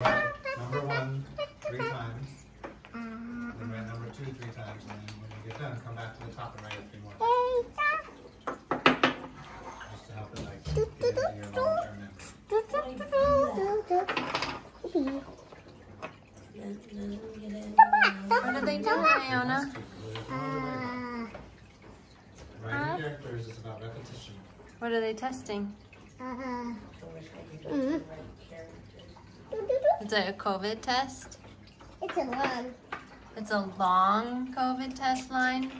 Number one three times. Uh-huh. Then write number two three times, and then when you get done, come back to the top and write it three more times. Just to help it like get into your long term memory. What are they doing, Iona? Uh-huh. Writing characters is about repetition. What are they testing? Uh-huh. Is it a COVID test? It's a long. It's a long COVID test line.